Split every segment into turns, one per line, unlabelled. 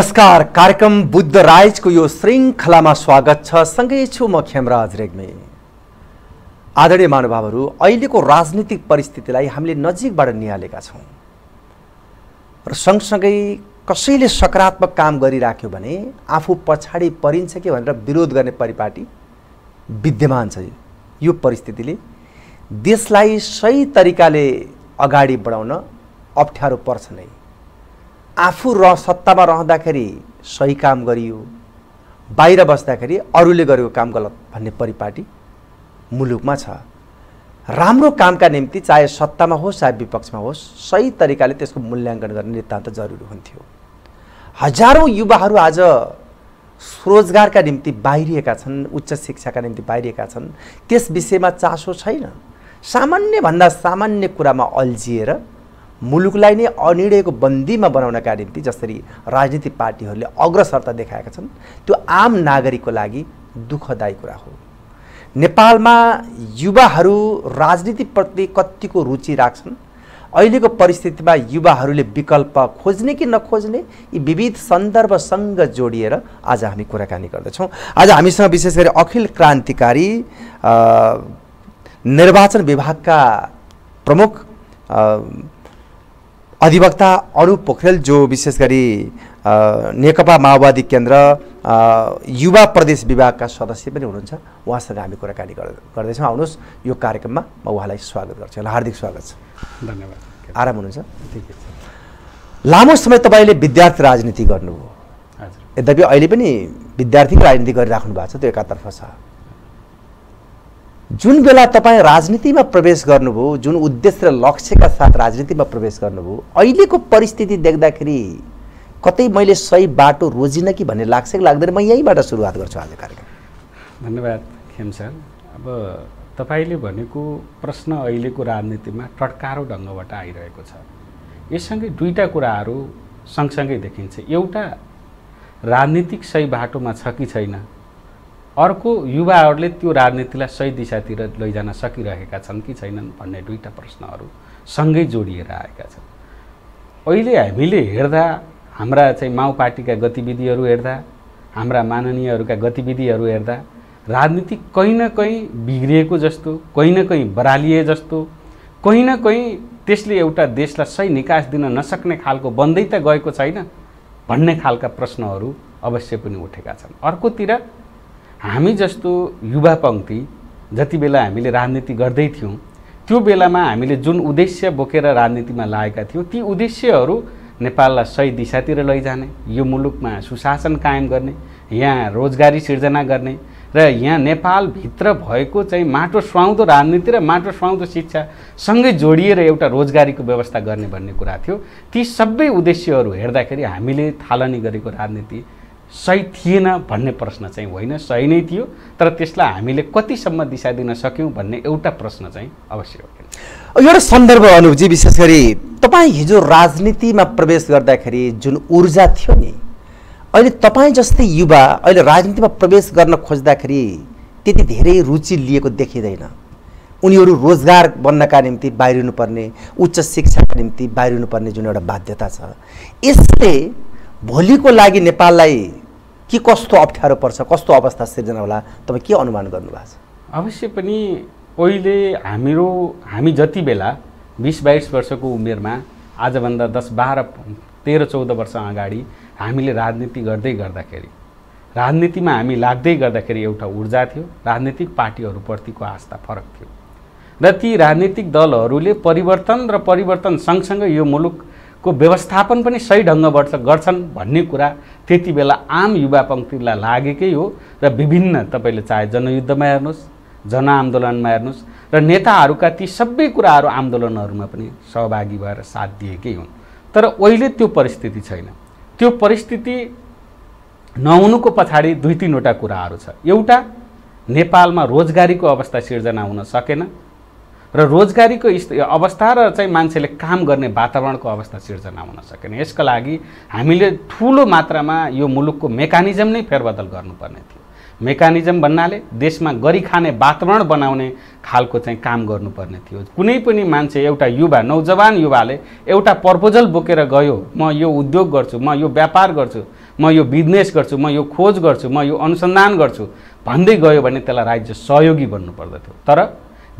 नमस्कार कार्यक्रम बुद्ध राइजको यो श्रृङ्खलामा स्वागत छ। सँगै छु म खेमराज रेग्मी। आदरणीय महानुभावहरू अहिलेको राजनीतिक परिस्थितिलाई हामीले नजिकबाट निहालेका छौँ। र सँगसँगै कसैले सकारात्मक काम गरिराख्यो भने आफू पछाडि परिन्छ कि भनेर विरोध गर्ने परिपाटी विद्यमान छ। यो परिस्थितिले देशलाई सही तरिकाले अगाडि बढाउन अप्ठ्यारो पर्छ नै। आफू र सत्तामा रहँदाखेरि सही काम गरियो बाहिर बस्दाखेरि अरूले गरेको काम गलत भन्ने परिपाटी मुलुकमा छ। राम्रो कामका निम्ति चाहे सत्तामा होस् चाहे विपक्षमा होस् सही तरिकाले त्यसको मूल्याङ्कन गर्ने नितान्त जरुरी हुन्थ्यो। हजारौँ युवाहरू आज रोजगारका निम्ति बाहिरिएका छन् उच्च शिक्षाका निम्ति बाहिरिएका छन्। त्यस विषयमा चासो छैन। सामान्यभन्दा सामान्य कुरामा अल्झिएर मुलुकलाई नै अनिर्णयको बन्दीमा बनाउनका निम्ति जसरी राजनीतिक पार्टीहरूले अग्रसरता देखाएका छन् त्यो आम नागरिकको लागि दुःखदायी कुरा हो। नेपालमा युवाहरू राजनीतिप्रति कतिको रुचि राख्छन्। अहिलेको परिस्थितिमा युवाहरूले विकल्प खोज्ने कि नखोज्ने यी विविध सन्दर्भसँग जोडिएर आज हामी कुराकानी गर्दछौँ। आज हामीसँग विशेष गरी अखिल क्रान्तिकारी निर्वाचन विभागका प्रमुख अधिवक्ता अनुप पोखरेल जो विशेष गरी नेकपा माओवादी केन्द्र युवा प्रदेश विभागका सदस्य पनि हुनुहुन्छ। उहाँसँग हामी कुराकानी गर्दैछौँ। आउनुहोस् यो कार्यक्रममा म उहाँलाई स्वागत गर्छु। हार्दिक स्वागत छ।
धन्यवाद।
आराम हुनुहुन्छ? लामो समय तपाईँले विद्यार्थी राजनीति गर्नुभयो यद्यपि अहिले पनि विद्यार्थीको राजनीति गरिराख्नु भएको छ त्यो एकातर्फ छ। जुन बेला तपाईँ राजनीतिमा प्रवेश गर्नुभयो जुन उद्देश्य र लक्ष्यका साथ राजनीतिमा प्रवेश गर्नुभयो अहिलेको परिस्थिति देख्दाखेरि कतै मैले सही बाटो रोजिनँ कि भन्ने लाग्छ कि लाग्दैन? म यहीँबाट सुरुवात गर्छु आज कार्यक्रम
धन्यवाद खेम अब तपाईँले भनेको प्रश्न अहिलेको राजनीतिमा टटकारो ढङ्गबाट आइरहेको छ। यससँगै दुईवटा कुराहरू सँगसँगै देखिन्छ। एउटा राजनीतिक सही बाटोमा छ कि छैन? अर्को युवाहरूले त्यो राजनीतिलाई सही दिशातिर लैजान सकिरहेका छन् कि छैनन् भन्ने दुईवटा प्रश्नहरू सँगै जोडिएर आएका छन्। अहिले हामीले हेर्दा हाम्रा चाहिँ माओ पार्टीका गतिविधिहरू हेर्दा हाम्रा माननीयहरूका गतिविधिहरू हेर्दा राजनीति कहीँ न कहीँ बिग्रिएको जस्तो कहीँ न कहीँ बरालिए जस्तो कहीँ न कहीँ त्यसले एउटा देशलाई सही निकास दिन नसक्ने खालको बन्दै त गएको छैन भन्ने खालका प्रश्नहरू अवश्य पनि उठेका छन्। अर्कोतिर हामी जस्तो युवा पङ्क्ति जति बेला हामीले राजनीति गर्दै थियौँ त्यो बेलामा हामीले जुन उद्देश्य बोकेर राजनीतिमा लागेका थियौँ ती उद्देश्यहरू नेपाललाई सही दिशातिर लैजाने यो मुलुकमा सुशासन कायम गर्ने यहाँ रोजगारी सिर्जना गर्ने र यहाँ नेपालभित्र भएको चाहिँ माटो सुहाउँदो राजनीति र माटो सुहाउँदो शिक्षासँगै जोडिएर एउटा रोजगारीको व्यवस्था गर्ने भन्ने कुरा थियो। ती सबै उद्देश्यहरू हेर्दाखेरि हामीले थालनी गरेको राजनीति सही थिएन भन्ने प्रश्न चाहिँ होइन सही नै थियो तर त्यसलाई हामीले कतिसम्म दिशा दिन सक्यौँ भन्ने एउटा प्रश्न चाहिँ अवश्य हो।
एउटा सन्दर्भ अनुपजी विशेष गरी तपाईँ हिजो राजनीतिमा प्रवेश गर्दाखेरि जुन ऊर्जा थियो नि अहिले तपाईँ जस्तै युवा अहिले राजनीतिमा प्रवेश गर्न खोज्दाखेरि त्यति धेरै रुचि लिएको देखिँदैन। उनीहरू रोजगार बन्नका निम्ति बाहिरिनुपर्ने उच्च शिक्षाका निम्ति बाहिरिनुपर्ने जुन एउटा बाध्यता छ यसले भोलिको लागि नेपाललाई के कस्तो अप्ठ्यारो पर्छ कस्तो अवस्था सिर्जना होला तपाईँ के अनुमान गर्नुभएको छ?
अवश्य पनि अहिले हाम्रो हामी जति बेला बिस बाइस वर्षको उमेरमा आजभन्दा दस बाह्र तेह्र चौध वर्ष अगाडि हामीले राजनीति गर्दै गर्दाखेरि राजनीतिमा हामी लाग्दै गर्दाखेरि एउटा ऊर्जा थियो राजनीतिक पार्टीहरूप्रतिको आस्था फरक थियो। र ती राजनीतिक दलहरूले परिवर्तन र परिवर्तन सँगसँगै यो मुलुकको व्यवस्थापन पनि सही ढङ्गबाट गर्छन् भन्ने कुरा त्यति बेला आम युवा पङ्क्तिलाई लागेकै हो र विभिन्न तपाईँले चाहे जनयुद्धमा हेर्नुहोस् जनआन्दोलनमा हेर्नुहोस् र नेताहरूका ती सबै कुराहरू आन्दोलनहरूमा पनि सहभागी भएर साथ दिएकै हुन्। तर अहिले त्यो परिस्थिति छैन। त्यो परिस्थिति नहुनुको पछाडि दुई तिनवटा कुराहरू छ। एउटा नेपालमा रोजगारीको अवस्था सिर्जना हुन सकेन। र रोजगारीको अवस्था र चाहिँ मान्छेले काम गर्ने वातावरणको अवस्था सिर्जना हुन सकेन। यसका लागि हामीले ठुलो मात्रामा यो मुलुकको मेकानिजम नै फेरबदल गर्नुपर्ने थियो। मेकानिजम भन्नाले देशमा गरी खाने वातावरण बनाउने खालको चाहिँ काम गर्नुपर्ने थियो। कुनै पनि मान्छे एउटा युवा नौजवान युवाले एउटा प्रपोजल बोकेर गयो म यो उद्योग गर्छु म यो व्यापार गर्छु म यो बिजनेस गर्छु म यो खोज गर्छु म यो अनुसन्धान गर्छु भन्दै गयो भने त्यसलाई राज्य सहयोगी बन्नु पर्दथ्यो तर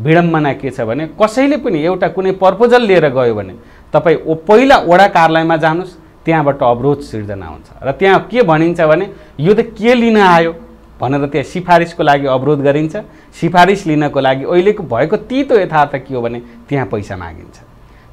विडम्बना के छ भने कसैले पनि एउटा कुनै प्रपोजल लिएर गयो भने तपाईँ ओ पहिला वडा कार्यालयमा जानुहोस् त्यहाँबाट अवरोध सिर्जना हुन्छ। र त्यहाँ के भनिन्छ भने यो त के लिन आयो भनेर त्यहाँ सिफारिसको लागि अवरोध गरिन्छ। सिफारिस लिनको लागि अहिलेको भएको तितो यथार्थ के हो भने त्यहाँ पैसा मागिन्छ।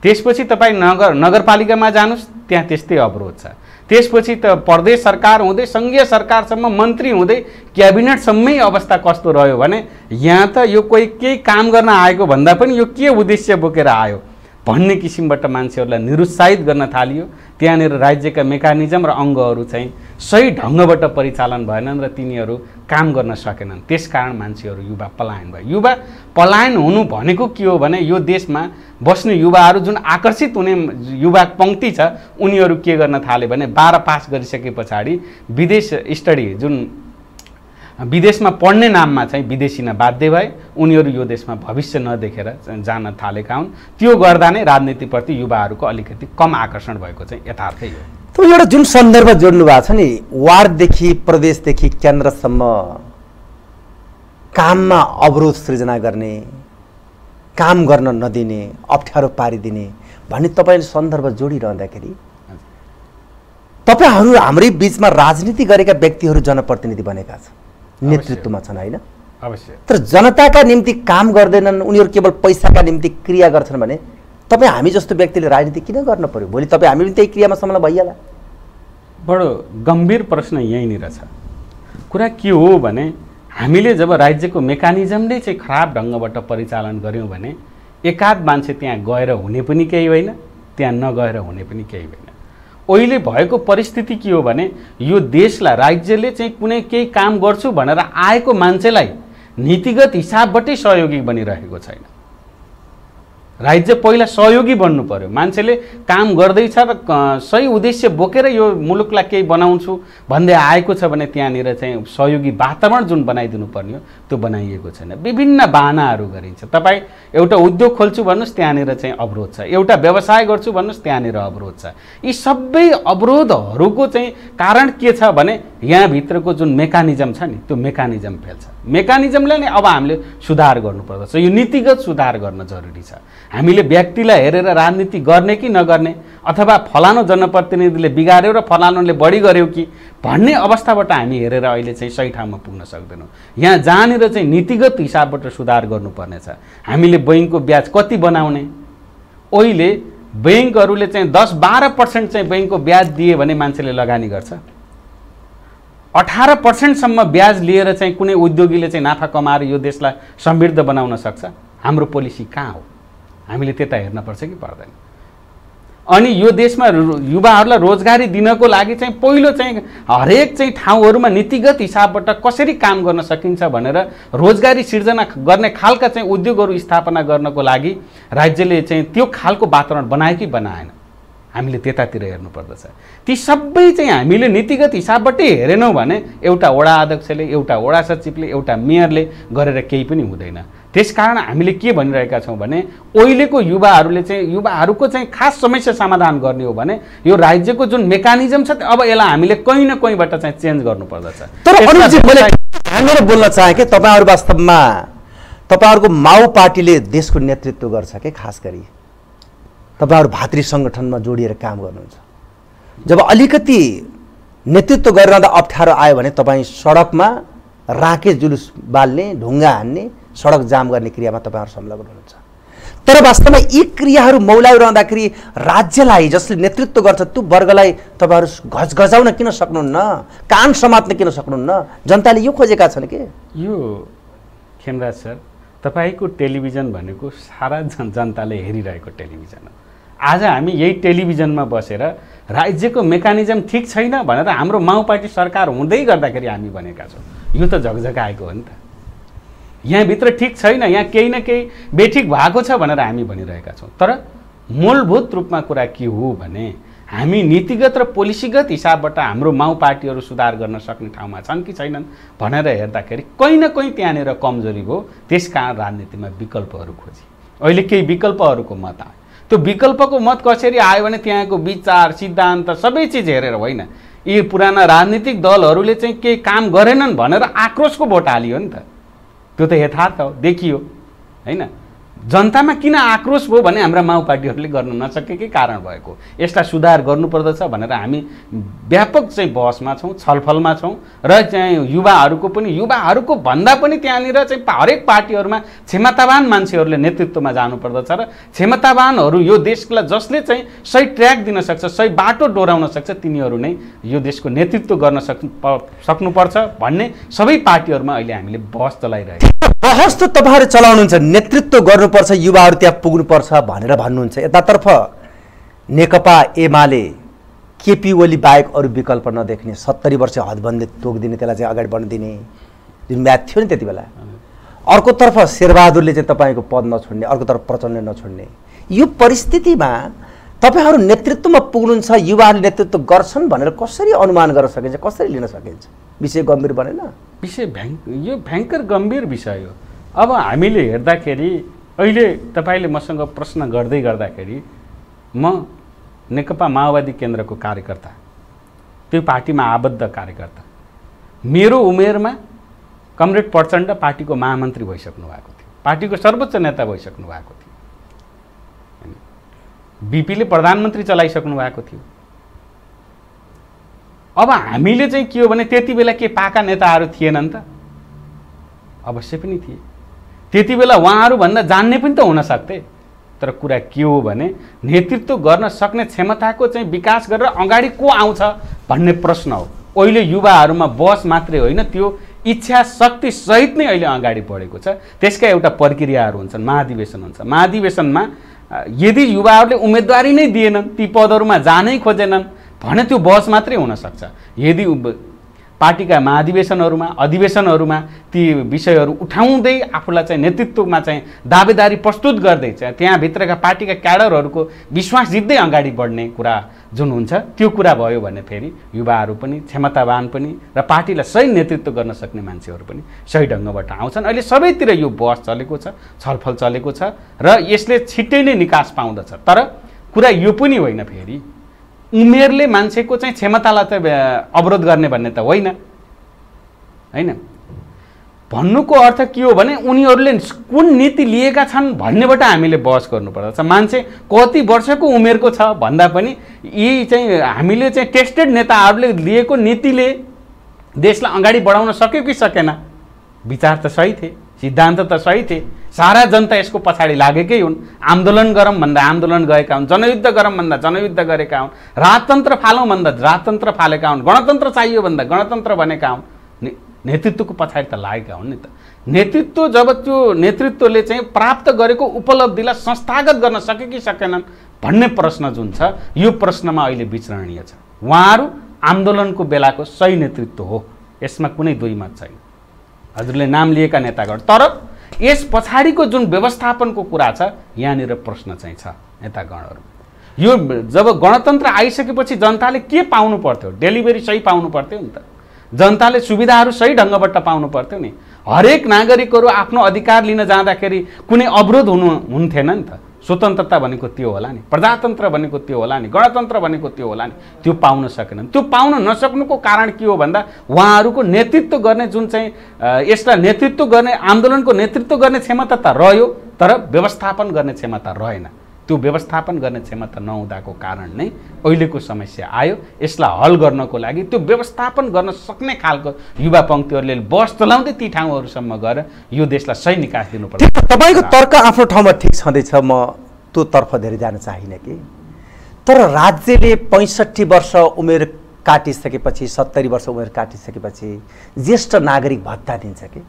त्यसपछि तपाईँ नगर नगरपालिकामा जानुहोस् त्यहाँ त्यस्तै अवरोध छ। त्यसपछि त प्रदेश सरकार हुँदै सङ्घीय सरकारसम्म मन्त्री हुँदै क्याबिनेटसम्मै अवस्था कस्तो रह्यो भने यहाँ त यो कोही केही काम गर्न आएको भन्दा पनि यो के उद्देश्य बोकेर आयो? भन्ने किसिमबाट मान्छेहरूलाई निरुत्साहित गर्न थालियो। त्यहाँनिर राज्यका मेकानिजम र अङ्गहरू चाहिँ सही ढङ्गबाट परिचालन भएनन् र तिनीहरू काम गर्न सकेनन्। त्यसकारण मान्छेहरू युवा पलायन भयो। युवा पलायन हुनु भनेको के हो भने यो देशमा बस्ने युवाहरू जुन आकर्षित हुने युवा पङ्क्ति छ उनीहरू के गर्न थाले भने बाह्र पास गरिसके पछाडि विदेश स्टडी जुन विदेशमा पढ्ने नाममा चाहिँ विदेशिन बाध्य भए उनीहरू यो देशमा भविष्य नदेखेर जान थालेका हुन्। त्यो गर्दा नै राजनीतिप्रति युवाहरूको अलिकति कम आकर्षण भएको चाहिँ यथार्थै हो।
त एउटा जुन सन्दर्भ जोड्नु भएको छ नि वार्डदेखि प्रदेशदेखि केन्द्रसम्म काममा अवरोध सृजना गर्ने काम गर्न नदिने अप्ठ्यारो पारिदिने भन्ने तपाईँले सन्दर्भ जोडिरहँदाखेरि तपाईँहरू हाम्रै बिचमा राजनीति गरेका व्यक्तिहरू जनप्रतिनिधि बनेका छन् नेतृत्वमा छन् होइन?
अवश्य।
तर जनताका निम्ति काम गर्दैनन् उनीहरू केवल पैसाका निम्ति क्रिया गर्छन् भने तपाईँ हामी जस्तो व्यक्तिले राजनीति किन गर्नु पर्यो? भोलि तपाईँ हामी पनि त्यही क्रियामा संलग्न भइहाल्ला
बडो गम्भीर प्रश्न यहीँनिर छ। कुरा के हो भने हामीले जब राज्यको मेकानिजम नै चाहिँ खराब ढङ्गबाट परिचालन गऱ्यौँ भने एकाध मान्छे त्यहाँ गएर हुने पनि केही होइन त्यहाँ नगएर हुने पनि केही होइन। अहिले भएको परिस्थिति के हो भने यो देशलाई राज्यले चाहिँ कुनै केही काम गर्छु भनेर आएको मान्छेलाई नीतिगत हिसाबबाटै सहयोगी बनिरहेको छैन। राज्य पहिला सहयोगी बन्नु पर्यो। मान्छेले काम गर्दैछ र सही उद्देश्य बोकेर यो मुलुकलाई केही बनाउँछु भन्दै आएको छ भने त्यहाँनिर चाहिँ सहयोगी वातावरण जुन बनाइदिनु पर्ने हो त्यो बनाइएको छैन। विभिन्न बाहनाहरू गरिन्छ। तपाईँ एउटा उद्योग खोल्छु भन्नुहोस् त्यहाँनिर चाहिँ अवरोध छ। एउटा व्यवसाय गर्छु भन्नुहोस् त्यहाँनिर अवरोध छ। यी सबै अवरोधहरूको चाहिँ कारण के छ भने यहाँभित्रको जुन मेकानिजम छ नि त्यो मेकानिजम फेल छ। मेकानिजमलाई नै अब हामीले सुधार गर्नुपर्दछ। यो नीतिगत सुधार गर्न जरुरी छ। हामीले व्यक्तिलाई हेरेर राजनीति गर्ने कि नगर्ने अथवा फलानु जनप्रतिनिधिले बिगार्यो र फलानुले बढी गर्यो कि भन्ने अवस्थाबाट हामी हेरेर अहिले चाहिँ सही ठाउँमा पुग्न सक्दैनौँ। यहाँ जहाँनिर चाहिँ नीतिगत हिसाबबाट सुधार गर्नुपर्नेछ हामीले बैङ्कको ब्याज कति बनाउने? अहिले बैङ्कहरूले चाहिँ दस बाह्र पर्सेन्ट चाहिँ बैङ्कको ब्याज दिए भने मान्छेले लगानी गर्छ। अठार पर्सेन्टसम्म ब्याज लिएर चाहिँ कुनै उद्योगीले चाहिँ नाफा कमाएर यो देशलाई समृद्ध बनाउन सक्छ? हाम्रो पोलिसी कहाँ हो? हामीले त्यता हेर्नपर्छ कि पर्दैन? अनि यो देशमा युवाहरूलाई रोजगारी दिनको लागि चाहिँ पहिलो चाहिँ हरेक चाहिँ ठाउँहरूमा नीतिगत हिसाबबाट कसरी काम गर्न सकिन्छ भनेर रोजगारी सिर्जना गर्ने खालका चाहिँ उद्योगहरू स्थापना गर्नको लागि राज्यले चाहिँ त्यो खालको वातावरण बनायो कि बनाएन? हामीले त्यतातिर हेर्नुपर्दछ। ती सबै चाहिँ हामीले नीतिगत हिसाबबाटै हेरेनौँ भने एउटा वडा अध्यक्षले एउटा वडा सचिवले एउटा मेयरले गरेर केही पनि हुँदैन। त्यसकारण हामीले के भनिरहेका छौँ भने अहिलेको युवाहरूले चाहिँ युवाहरूको चाहिँ खास समस्या समाधान गर्ने हो भने यो राज्यको जुन मेकानिजम छ अब यसलाई हामीले कहीँ न कहीँबाट चाहिँ चेन्ज गर्नुपर्दछ।
तर बोल्न चाहेँ कि तपाईँहरू वास्तवमा तपाईँहरूको माओ पार्टीले देशको नेतृत्व गर्छ कि खास गरी? तपाईँहरू भातृ सङ्गठनमा जोडिएर काम गर्नुहुन्छ। जब अलिकति नेतृत्व गरिरहँदा अप्ठ्यारो आयो भने तपाईँ सडकमा राके जुलुस बाल्ने ढुङ्गा हान्ने सडक जाम गर्ने क्रियामा तपाईँहरू संलग्न हुनुहुन्छ। तर वास्तवमा यी क्रियाहरू मौलाइरहँदाखेरि राज्यलाई जसले नेतृत्व गर्छ त्यो वर्गलाई तपाईँहरू घचघचाउन किन सक्नुहुन्न? कान समात्न किन सक्नुहुन्न? जनताले यो खोजेका छन् कि?
यो खेमराज सर तपाईँको टेलिभिजन भनेको सारा जन जनताले हेरिरहेको टेलिभिजन हो। आज हामी यही टेलिभिजनमा बसेर राज्यको मेकानिजम ठिक छैन भनेर हाम्रो माओपार्टी सरकार हुँदै गर्दाखेरि हामी भनेका छौँ। यो त झकझकाएको हो नि त। यहाँभित्र ठिक छैन यहाँ केही न केही बेठिक भएको छ भनेर हामी भनिरहेका छौँ। तर मूलभूत रूपमा कुरा के हो भने हामी नीतिगत र पोलिसीगत हिसाबबाट हाम्रो माउ पार्टीहरू सुधार गर्न सक्ने ठाउँमा छन् कि छैनन् भनेर हेर्दाखेरि कहीँ न कहीँ त्यहाँनिर कमजोरी भयो। त्यस कारण राजनीतिमा विकल्पहरू खोजे। अहिले केही विकल्पहरूको मत आयो। त्यो विकल्पको मत कसरी आयो भने त्यहाँको विचार सिद्धान्त सबै चिज हेरेर होइन। यी पुराना राजनीतिक दलहरूले चाहिँ केही काम गरेनन् भनेर आक्रोशको भोट हालियो नि त। त्यो त यथार्थ हो देखियो होइन? जनतामा किन आक्रोश भयो भने हाम्रा माओ पार्टीहरूले गर्न नसकेकै कारण भएको यसलाई सुधार गर्नुपर्दछ भनेर हामी व्यापक चाहिँ बहसमा छौँ छलफलमा छौँ र चाहिँ युवाहरूको पनि युवाहरूको भन्दा पनि त्यहाँनिर चाहिँ हरेक पार्टीहरूमा क्षमतावान मान्छेहरूले नेतृत्वमा जानुपर्दछ र क्षमतावानहरू यो देशलाई जसले चाहिँ सही ट्र्याक दिन सक्छ सही बाटो डोराउन सक्छ तिनीहरू नै यो देशको नेतृत्व गर्न सक्नु सक्नुपर्छ भन्ने सबै पार्टीहरूमा अहिले हामीले बहस चलाइरहेको।
बहस त तपाईँहरू चलाउनुहुन्छ नेतृत्व गर्नुपर्छ युवाहरू त्यहाँ पुग्नुपर्छ भनेर भन्नुहुन्छ। यतातर्फ नेकपा एमाले केपी ओली बाहेक अरू विकल्प नदेख्ने सत्तरी वर्ष हदबन्दी तोकिदिने त्यसलाई चाहिँ अगाडि बढ्न दिने जुन म्याथ थियो नि त्यति बेला। अर्कोतर्फ शेरबहादुरले चाहिँ तपाईँको पद नछोड्ने अर्कोतर्फ प्रचण्ड नछोड्ने। यो परिस्थितिमा तपाईँहरू नेतृत्वमा पुग्नुहुन्छ युवाहरूले नेतृत्व गर्छन् भनेर कसरी अनुमान गर्न सकिन्छ कसरी लिन सकिन्छ? विषय गम्भीर बनेन?
विषय भयङ यो भयङ्कर गम्भीर विषय हो। अब हामीले हेर्दाखेरि अहिले तपाईँले मसँग प्रश्न गर्दै गर्दाखेरि म नेकपा माओवादी केन्द्रको कार्यकर्ता त्यो पार्टीमा आबद्ध कार्यकर्ता। मेरो उमेरमा कमरेड प्रचण्ड पार्टीको महामन्त्री भइसक्नु भएको थियो। पार्टीको सर्वोच्च नेता भइसक्नु भएको थियो। बिपीले प्रधानमन्त्री चलाइसक्नु भएको थियो। अब हामीले चाहिँ के हो भने त्यति बेला के पाका नेताहरू थिएनन् त? अवश्य पनि थिए। त्यति बेला उहाँहरूभन्दा जान्ने पनि त हुन सक्थे। तर कुरा के हो भने नेतृत्व गर्न सक्ने क्षमताको चाहिँ विकास गरेर अगाडि को आउँछ भन्ने प्रश्न हो। अहिले युवाहरूमा बस मात्रै होइन त्यो इच्छा शक्ति सहित नै अहिले अगाडि बढेको छ। त्यसका एउटा प्रक्रियाहरू हुन्छन् महाधिवेशन हुन्छ। महाधिवेशनमा यदि युवाहरूले उम्मेदवारी नै दिएनन् ती पदहरूमा जानै खोजेनन् भने त्यो बहस मात्रै हुनसक्छ यदि पार्टीका महाधिवेशनहरूमा अधिवेशनहरूमा ती विषयहरू उठाउँदै आफूलाई चाहिँ नेतृत्वमा चाहिँ दावेदारी प्रस्तुत गर्दै चाहिँ त्यहाँभित्रका पार्टीका क्याडरहरूको विश्वास जित्दै अगाडि बढ्ने कुरा जुन हुन्छ त्यो कुरा भयो भने फेरि युवाहरू पनि क्षमतावान पनि र पार्टीलाई सही नेतृत्व गर्न सक्ने मान्छेहरू पनि सही ढङ्गबाट आउँछन्। अहिले सबैतिर यो बहस चलेको छ छलफल चलेको छ र यसले छिट्टै नै निकास पाउँदछ। तर कुरा यो पनि होइन फेरि। उमेरले मान्छेको चाहिँ क्षमतालाई त अवरोध गर्ने भन्ने त होइन। होइन? भन्नुको अर्थ के हो भने उनीहरूले कुन नीति लिएका छन् भन्नेबाट हामीले बहस गर्नुपर्दछ। मान्छे कति वर्षको उमेरको छ भन्दा पनि यी चाहिँ हामीले चाहिँ टेस्टेड नेताहरूले लिएको नीतिले देशलाई अगाडि बढाउन सक्यो कि सकेन? विचार त सही थिए। सिद्धान्त त सही थिए। सारा जनता यसको पछाडि लागेकै हुन्। आन्दोलन गरौँ भन्दा आन्दोलन गएका हुन्। जनयुद्ध गरौँ भन्दा जनयुद्ध गरेका हुन्। राजतन्त्र फालौँ भन्दा राजतन्त्र फालेका हुन्। गणतन्त्र चाहियो भन्दा गणतन्त्र बनेका हुन्। नेतृत्वको पछाडि त लागेका हुन् नि त। नेतृत्व जब त्यो नेतृत्वले चाहिँ प्राप्त गरेको उपलब्धिलाई संस्थागत गर्न सके कि सकेनन् भन्ने प्रश्न जुन छ यो प्रश्नमा अहिले विचरणीय छ। उहाँहरू आन्दोलनको बेलाको सही नेतृत्व हो। यसमा कुनै दुई मत छैन। हजुरले नाम लिएका नेतागण। तर यस पछाडिको जुन व्यवस्थापनको कुरा छ यहाँनिर प्रश्न चाहिँ छ नेतागणहरू। यो जब गणतन्त्र आइसकेपछि जनताले के पाउनु पर्थ्यो? डेलिभरी सही पाउनु पर्थ्यो नि त। जनताले सुविधाहरू सही ढङ्गबाट पाउनु पर्थ्यो नि। हरेक नागरिकहरू आफ्नो अधिकार लिन जाँदाखेरि कुनै अवरोध हुनु हुन्थेन नि त। स्वतन्त्रता भनेको त्यो होला नि प्रजातन्त्र भनेको त्यो होला नि गणतन्त्र भनेको त्यो होला नि त्यो पाउन सकेनन्। त्यो पाउन नसक्नुको कारण के हो भन्दा उहाँहरूको नेतृत्व गर्ने जुन चाहिँ यसलाई नेतृत्व गर्ने आन्दोलनको नेतृत्व गर्ने क्षमता त रह्यो तर व्यवस्थापन गर्ने क्षमता रहेन। त्यो व्यवस्थापन गर्ने क्षमता नहुँदाको कारण नै अहिलेको समस्या आयो। यसलाई हल गर्नको लागि त्यो व्यवस्थापन गर्न सक्ने खालको युवा पङ्क्तिहरूले बस चलाउँदै ती ठाउँहरूसम्म गएर यो देशलाई सही निकास दिनुपर्छ।
तपाईँको तर्क आफ्नो ठाउँमा ठिक छँदैछ म त्यो तर्फ धेरै जान चाहिनँ कि। तर राज्यले पैँसठी वर्ष उमेर काटिसकेपछि सत्तरी वर्ष उमेर काटिसकेपछि ज्येष्ठ नागरिक भत्ता दिन्छ कि?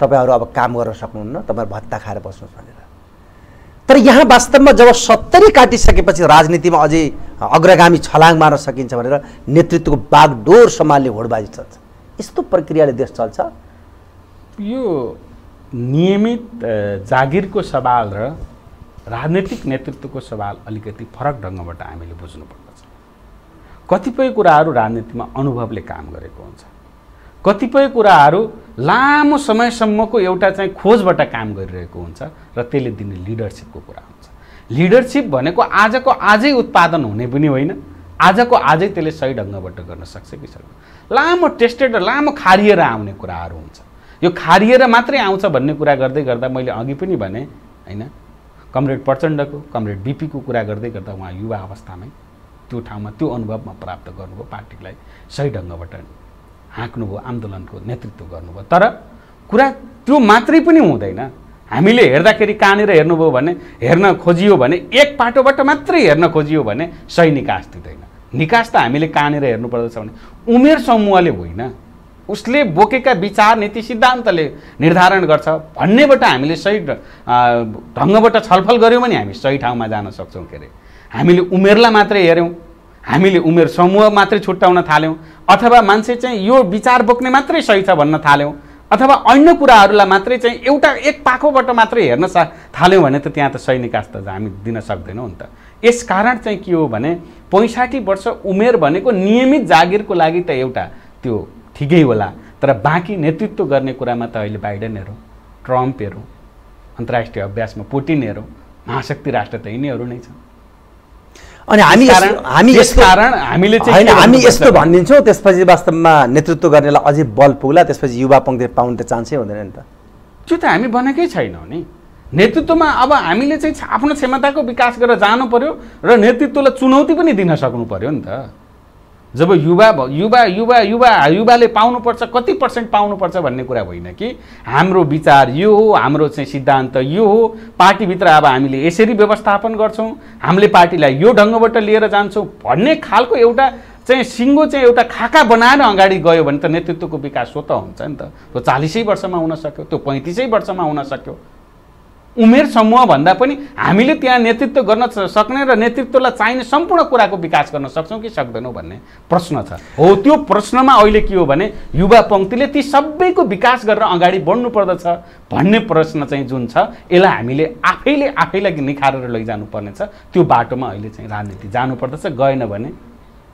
तपाईँहरू अब काम गर्न सक्नुहुन्न तपाईँहरू भत्ता खाएर बस्नुहोस् भनेर। तर यहाँ वास्तवमा जब सत्तरी काटिसकेपछि राजनीतिमा अझै अग्रगामी छलाङ मार्न सकिन्छ भनेर नेतृत्वको बागडोर सम्हाल्ने होडबाजी चल्छ। यस्तो प्रक्रियाले देश चल्छ?
यो नियमित जागिरको सवाल र राजनैतिक नेतृत्वको सवाल अलिकति फरक ढङ्गबाट हामीले बुझ्नुपर्दछ। कतिपय कुराहरू राजनीतिमा अनुभवले काम गरेको हुन्छ। कतिपय कुराहरू लामो समयसम्मको एउटा चाहिँ खोजबाट काम गरिरहेको हुन्छ र त्यसले दिने लिडरसिपको कुरा हुन्छ। लिडरसिप भनेको आजको आजै उत्पादन हुने पनि होइन। आजको आजै त्यसले सही ढङ्गबाट गर्न सक्छ कि सक्दैन लामो टेस्टेड र लामो खारिएर आउने कुराहरू हुन्छ। यो खारिएर मात्रै आउँछ भन्ने कुरा गर्दै गर्दा मैले अघि पनि भने होइन कमरेड प्रचण्डको कमरेड बिपीको कुरा गर्दै गर्दा उहाँ युवा अवस्थामै त्यो ठाउँमा त्यो अनुभवमा प्राप्त गर्नुभयो पार्टीलाई सही ढङ्गबाट हाँक्नुभयो आन्दोलनको नेतृत्व गर्नुभयो। तर कुरा त्यो मात्रै पनि हुँदैन। हामीले हेर्दाखेरि कहाँनिर हेर्नुभयो भने हेर्न खोजियो भने एक पाटोबाट मात्रै हेर्न खोजियो भने सही निकास दिँदैन निकास त हामीले कहाँनिर हेर्नुपर्दछ भने उमेर समूहले होइन। उसले बोकेका विचार नीति सिद्धान्तले निर्धारण गर्छ। भन्नेबाट हामीले सही ढङ्गबाट छलफल गऱ्यौँ भने हामी सही ठाउँमा जान सक्छौँ के अरे। हामीले उमेरलाई मात्रै हेऱ्यौँ। हामीले उमेर समूह मात्रै छुट्याउन थाल्यौँ अथवा मान्छे चाहिँ यो विचार बोक्ने मात्रै सही छ भन्न थाल्यौँ अथवा अन्य कुराहरूलाई मात्रै चाहिँ एउटा एक पाखोबाट मात्रै हेर्न सा थाल्यौँ भने त त्यहाँ त सही निकास त हामी दिन सक्दैनौँ नि त। यस कारण चाहिँ के हो भने पैँसाठी वर्ष उमेर भनेको नियमित जागिरको लागि त एउटा त्यो ठिकै होला तर बाँकी नेतृत्व गर्ने कुरामा त अहिले बाइडेन हेरौँ ट्रम्प हेरौँ अन्तर्राष्ट्रिय अभ्यासमा पुटिन हेरौँ महाशक्ति राष्ट्र त यिनीहरू नै छन्।
अनि हामी हामी
यस कारण हामीले
चाहिँ हामी यस्तो भनिदिन्छौँ त्यसपछि वास्तवमा नेतृत्व गर्नेलाई अझै बल पुग्ला त्यसपछि युवा पङ्क्ति पाउनु त चान्सै हुँदैन नि त।
त्यो त हामी भनेकै छैनौँ नि। नेतृत्वमा अब हामीले चाहिँ आफ्नो क्षमताको विकास गरेर जानु पर्यो र नेतृत्वलाई चुनौती पनि दिन सक्नु पर्यो नि त। जब युवा युवा युवा युवा युवाले पाउनुपर्छ कति पर्सेन्ट पाउनुपर्छ भन्ने कुरा होइन कि हाम्रो विचार यो हो हाम्रो चाहिँ सिद्धान्त यो हो। पार्टीभित्र अब हामीले यसरी व्यवस्थापन गर्छौँ हामीले पार्टीलाई यो ढङ्गबाट लिएर जान्छौँ भन्ने खालको एउटा चाहिँ सिङ्गो चाहिँ एउटा खाका बनाएर अगाडि गयो भने त नेतृत्वको विकास स्वत हुन्छ नि त। त्यो चालिसै वर्षमा हुन सक्यो त्यो पैँतिसै वर्षमा हुन सक्यो। उमेर समूह भन्दा पनि हामीले त्यहाँ नेतृत्व गर्न सक्ने र नेतृत्वलाई चाहिने सम्पूर्ण कुराको विकास गर्न सक्छौँ कि सक्दैनौँ भन्ने प्रश्न छ। हो त्यो प्रश्नमा अहिले के हो भने युवा पङ्क्तिले ती सबैको विकास गरेर अगाडि बढ्नु पर्दछ भन्ने प्रश्न चाहिँ जुन छ यसलाई हामीले आफैले आफैलाई निखारेर लैजानु पर्नेछ त्यो बाटोमा अहिले चाहिँ राजनीति जानुपर्दछ गएन भने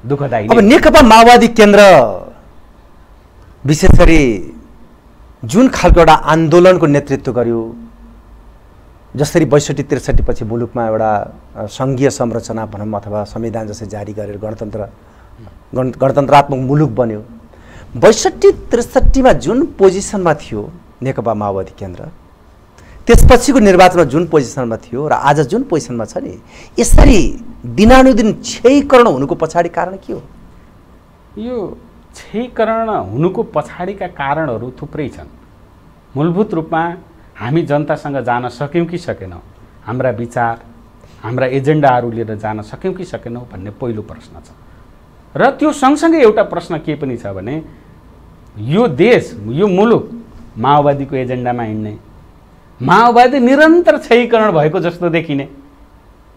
दुःखदायी
अब नेकपा माओवादी केन्द्र विशेष गरी जुन खालको एउटा आन्दोलनको नेतृत्व गर्यो जसरी बैसठी त्रिसठी पछि मुलुकमा एउटा सङ्घीय संरचना भनौँ अथवा संविधान जसरी जारी गरेर गणतन्त्र गण गणतन्त्रात्मक मुलुक बन्यो। बैसठी त्रिसठीमा जुन पोजिसनमा थियो नेकपा माओवादी केन्द्र त्यसपछिको निर्वाचनमा जुन पोजिसनमा थियो र आज जुन पोजिसनमा छ नि यसरी दिनानुदिन क्षयीकरण हुनुको पछाडि कारण के हो?
यो क्षयीकरण हुनुको पछाडिका कारणहरू थुप्रै छन्। मूलभूत रूपमा हामी जनतासँग जान सक्यौँ कि सकेनौँ? हाम्रा विचार हाम्रा एजेन्डाहरू लिएर जान सक्यौँ कि सकेनौँ भन्ने पहिलो प्रश्न छ। र त्यो सँगसँगै एउटा प्रश्न के पनि छ भने यो देश यो मुलुक माओवादीको एजेन्डामा हिँड्ने माओवादी निरन्तर क्षयीकरण भएको जस्तो देखिने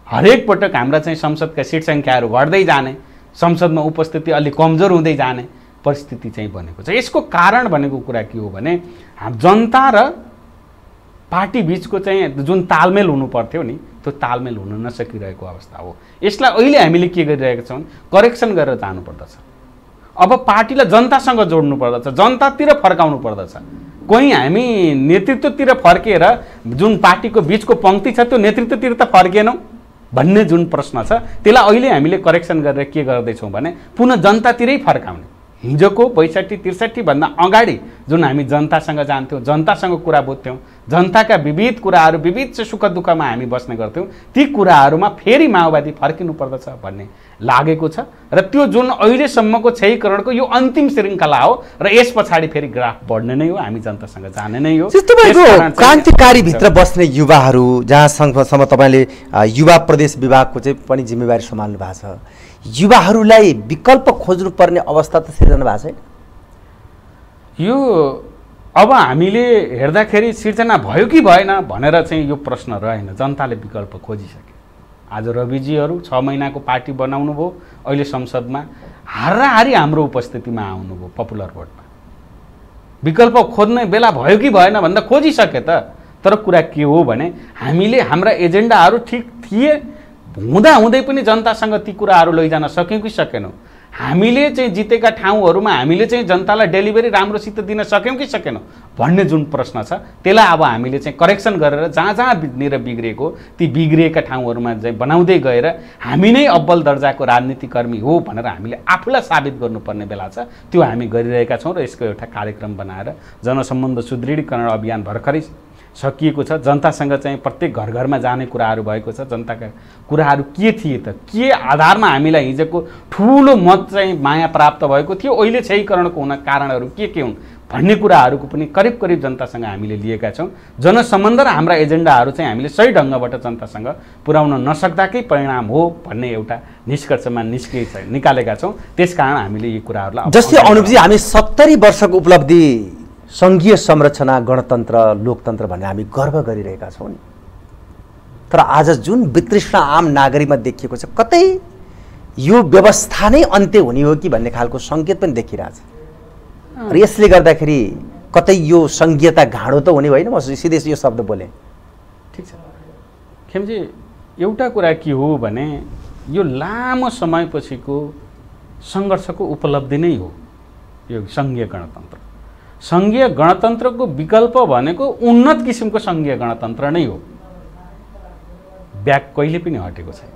हरेक पटक हाम्रा चाहिँ संसदका सिट सङ्ख्याहरू घट्दै जाने संसदमा उपस्थिति अलिक कमजोर हुँदै जाने परिस्थिति चाहिँ बनेको छ। यसको कारण भनेको कुरा के हो भने जनता र पार्टी बिचको चाहिँ जुन तालमेल हुनु पर्थ्यो नि त्यो तालमेल हुन नसकिरहेको अवस्था हो। यसलाई अहिले हामीले के गरिरहेका छौँ? करेक्सन गरेर जानुपर्दछ। अब पार्टीलाई जनतासँग जोड्नु पर्दछ जनतातिर फर्काउनु पर्दछ। कोही हामी नेतृत्वतिर फर्किएर जुन पार्टीको बिचको पङ्क्ति छ त्यो नेतृत्वतिर त फर्किएनौँ भन्ने जुन प्रश्न छ त्यसलाई अहिले हामीले करेक्सन गरेर के गर्दैछौँ भने पुनः जनतातिरै फर्काउने। हिजोको बैसठी त्रिसठीभन्दा अगाडि जुन हामी जनतासँग जान्थ्यौँ जनतासँग कुरा बुझ्थ्यौँ जनताका विविध कुराहरू विविध सुख दुःखमा हामी बस्ने गर्थ्यौँ ती कुराहरूमा फेरि माओवादी फर्किनु पर्दछ भन्ने लागेको छ र त्यो जुन अहिलेसम्मको क्षयीकरणको यो अन्तिम श्रृङ्खला हो र यस पछाडि फेरि ग्राफ बढ्ने नै हो हामी जनतासँग जाने नै हो।
क्रान्तिकारीभित्र बस्ने युवाहरू जहाँसम्म तपाईँले युवा प्रदेश विभागको चाहिँ पनि जिम्मेवारी सम्हाल्नु भएको छ। युवाहरूलाई विकल्प खोज्नुपर्ने अवस्था त सिर्जना भएको छैन।
यो अब हामीले हेर्दाखेरि सिर्जना भयो कि भएन भनेर चाहिँ यो प्रश्न रहेन। जनताले विकल्प खोजिसके। आज रविजीहरू छ महिनाको पार्टी बनाउनु भयो। अहिले संसदमा हाराहारी हाम्रो उपस्थितिमा आउनुभयो पपुलर भोटमा। विकल्प खोज्ने बेला भयो कि भएन भन्दा खोजिसके त। तर कुरा के हो भने हामीले हाम्रा एजेन्डाहरू ठिक थिए हुँदा हुँदै पनि जनतासँग ती कुराहरू लैजान सक्यौँ कि सकेनौँ? हामीले चाहिँ जितेका ठाउँहरूमा हामीले चाहिँ जनतालाई डेलिभरी राम्रोसित दिन सक्यौँ कि सकेनौँ? भन्ने जुन प्रश्न छ त्यसलाई अब हामीले चाहिँ करेक्सन गरेर जहाँ जहाँनिर बिग्रिएको ती बिग्रिएका ठाउँहरूमा चाहिँ बनाउँदै गएर हामी नै अब्बल दर्जाको राजनीतिकर्मी हो भनेर हामीले आफूलाई साबित गर्नुपर्ने बेला छ। त्यो हामी गरिरहेका छौँ र यसको एउटा कार्यक्रम बनाएर जनसम्बन्ध सुदृढीकरण अभियान भर्खरै सकिएको छ। जनतासँग चाहिँ प्रत्येक घर घरमा जाने कुराहरू भएको छ। जनताका कुराहरू के थिए त? के आधारमा हामीलाई हिजोको ठुलो मत चाहिँ माया प्राप्त भएको थियो? अहिले क्षयीकरणको हुन कारणहरू के के हुन्? भन्ने कुराहरूको पनि करिब करिब जनतासँग हामीले लिएका छौँ। जनसम्बन्ध र हाम्रा एजेन्डाहरू चाहिँ हामीले सही ढङ्गबाट जनतासँग पुर्याउन नसक्दाकै परिणाम हो भन्ने एउटा निष्कर्षमा निस्के निकालेका छौँ। त्यसकारण हामीले यी कुराहरूलाई
जस्तै अनुपजी हामी सत्तरी वर्षको उपलब्धि। सङ्घीय संरचना गणतन्त्र लोकतन्त्र भन्ने हामी गर्व गरिरहेका छौँ नि। तर आज जुन वितृष्ण आम नागरिकमा देखिएको छ कतै यो व्यवस्था नै अन्त्य हुने हो कि भन्ने खालको सङ्केत पनि देखिरहेछ। र यसले गर्दाखेरि कतै यो सङ्घीयता घाँडो त हुने होइन म सिधै यो शब्द बोलेँ।
ठिक छ। खेमजी एउटा कुरा के हो भने यो लामो समयपछिको सङ्घर्षको उपलब्धि नै हो यो सङ्घीय गणतन्त्र। सङ्घीय गणतन्त्रको विकल्प भनेको उन्नत किसिमको सङ्घीय गणतन्त्र नै हो। ब्याग कहिले पनि हटेको छैन।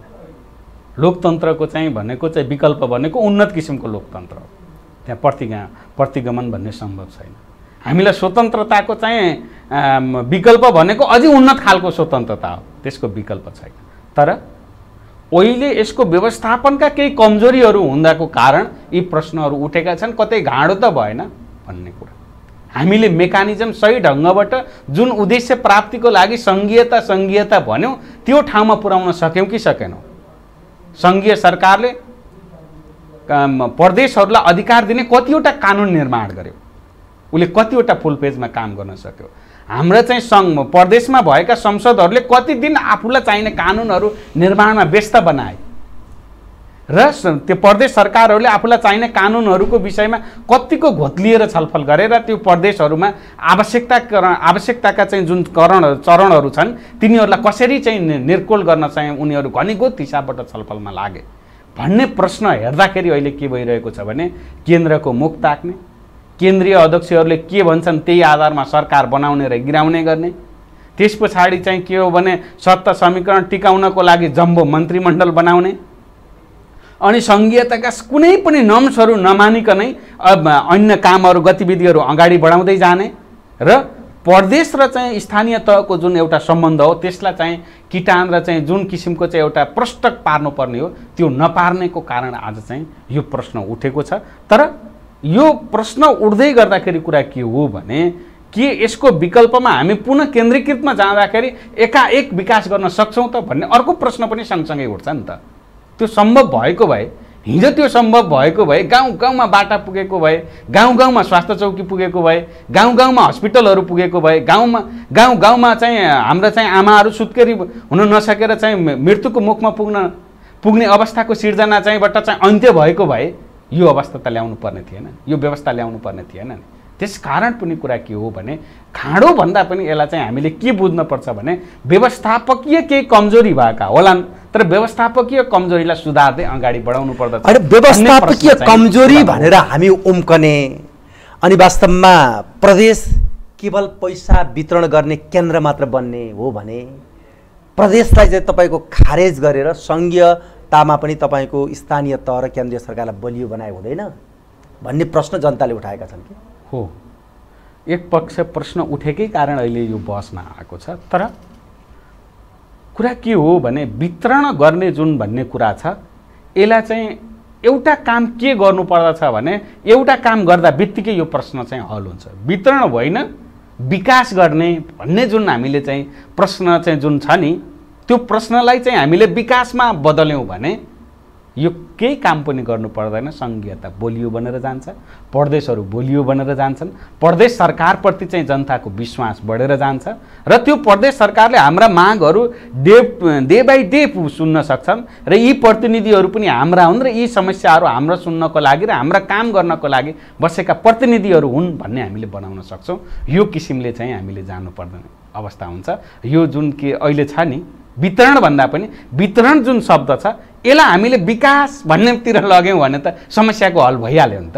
लोकतन्त्रको चाहिँ भनेको चाहिँ विकल्प भनेको उन्नत किसिमको लोकतन्त्र हो। त्यहाँ प्रतिगा प्रतिगमन भन्ने सम्भव छैन। हामीलाई स्वतन्त्रताको चाहिँ विकल्प भनेको अझै उन्नत खालको स्वतन्त्रता हो। त्यसको विकल्प छैन। तर अहिले यसको व्यवस्थापनका केही कमजोरीहरू हुँदाको कारण यी प्रश्नहरू उठेका छन्। कतै घाँडो त भएन भन्ने कुरा। हामीले मेकानिजम सही ढङ्गबाट जुन उद्देश्य प्राप्तिको लागि सङ्घीयता सङ्घीयता भन्यौँ त्यो ठाउँमा पुर्याउन सक्यौँ कि सकेनौँ? सङ्घीय सरकारले प्रदेशहरूलाई अधिकार दिने कतिवटा कानुन निर्माण गर्यो। उसले कतिवटा फुल पेजमा काम गर्न सक्यो। हाम्रो चाहिँ सङ्घ प्रदेशमा भएका संसदहरूले कति दिन आफूलाई चाहिने कानुनहरू निर्माणमा व्यस्त बनाए। र त्यो प्रदेश सरकारहरूले आफूलाई चाहिने कानुनहरूको विषयमा कतिको घोत्लिएर छलफल गरेर त्यो प्रदेशहरूमा आवश्यकता आवश्यकताका चाहिँ जुन करण चरणहरू छन् तिनीहरूलाई कसरी चाहिँ निर्कोल गर्न चाहिँ उनीहरू घनीभूत हिसाबबाट छलफलमा लागे? भन्ने प्रश्न हेर्दाखेरि अहिले के भइरहेको छ भने केन्द्रको मुख ताक्ने केन्द्रीय अध्यक्षहरूले के भन्छन् त्यही आधारमा सरकार बनाउने र गिराउने गर्ने। त्यस पछाडि चाहिँ के हो भने सत्ता समीकरण टिकाउनको लागि जम्बो मन्त्रीमण्डल बनाउने। अनि सङ्घीयताका कुनै पनि नम्सहरू नमानिकनै अन्य कामहरू गतिविधिहरू अगाडि बढाउँदै जाने र प्रदेश र चाहिँ स्थानीय तहको जुन एउटा सम्बन्ध हो त्यसलाई चाहिँ किटान र चाहिँ जुन किसिमको चाहिँ एउटा प्रष्ट पार्नुपर्ने हो त्यो नपार्नेको कारण आज चाहिँ यो प्रश्न उठेको छ। तर यो प्रश्न उठ्दै गर्दाखेरि कुरा के हो भने के यसको विकल्पमा हामी पुनः केन्द्रीकृतमा जाँदाखेरि एकाएक विकास गर्न सक्छौँ त भन्ने अर्को प्रश्न पनि सँगसँगै उठ्छ नि त। त्यो सम्भव भएको भए हिजो त्यो सम्भव भएको भए गाउँ गाउँमा बाटा पुगेको भए गाउँ गाउँमा स्वास्थ्य चौकी पुगेको भए गाउँ गाउँमा हस्पिटलहरू पुगेको भए गाउँमा गाउँ गाउँमा चाहिँ हाम्रो चाहिँ आमाहरू सुत्केरी हुन नसकेर चाहिँ मृत्युको मुखमा पुग्न पुग्ने अवस्थाको सिर्जना चाहिँबाट चाहिँ अन्त्य भएको भए यो अवस्था त ल्याउनु पर्ने थिएन यो व्यवस्था ल्याउनु पर्ने थिएन नि। त्यस कारण पनि कुरा के हो भने खाँडो भन्दा पनि यसलाई चाहिँ हामीले के बुझ्नुपर्छ भने व्यवस्थापकीय केही कमजोरी भएका होलान् तर व्यवस्थापकीय कमजोरीलाई सुधार्दै अगाडि बढाउनु पर्दछ।
अनि व्यवस्थापकीय कमजोरी भनेर हामी उम्कने अनि वास्तवमा प्रदेश केवल पैसा वितरण गर्ने केन्द्र मात्र बन्ने हो भने प्रदेशलाई चाहिँ तपाईँको खारेज गरेर सङ्घीयतामा पनि तपाईँको स्थानीय तह र केन्द्रीय सरकारलाई बलियो बनाए हुँदैन भन्ने प्रश्न जनताले उठाएका छन् कि?
हो। एक पक्ष प्रश्न उठेकै कारण अहिले यो बसमा आएको छ तर कुरा के हो भने वितरण गर्ने जुन भन्ने कुरा छ यसलाई चाहिँ एउटा काम के गर्नुपर्दछ भने एउटा काम गर्दा बित्तिकै यो प्रश्न चाहिँ हल हुन्छ। वितरण होइन विकास गर्ने भन्ने जुन हामीले चाहिँ प्रश्न चाहिँ जुन छ नि त्यो प्रश्नलाई चाहिँ हामीले विकासमा बदल्यौँ भने यो केही काम पनि गर्नु पर्दैन सङ्घीयता बोलियो बनेर जान्छ प्रदेशहरू बोलियो बनेर जान्छन् प्रदेश सरकारप्रति चाहिँ जनताको विश्वास बढेर जान्छ र त्यो प्रदेश सरकारले हाम्रा मागहरू डे डे बाई डे सुन्न सक्छन् र यी प्रतिनिधिहरू पनि हाम्रा हुन् र यी समस्याहरू हाम्रो सुन्नको लागि र हाम्रा काम गर्नको लागि बसेका प्रतिनिधिहरू हुन् भन्ने हामीले बनाउन सक्छौँ। यो किसिमले चाहिँ हामीले जानु पर्दैन अवस्था हुन्छ। यो जुन के अहिले छ नि वितरण भन्दा पनि वितरण जुन शब्द छ यसलाई हामीले विकास भन्नेतिर लग्यौँ भने त समस्याको हल भइहाल्यो नि त।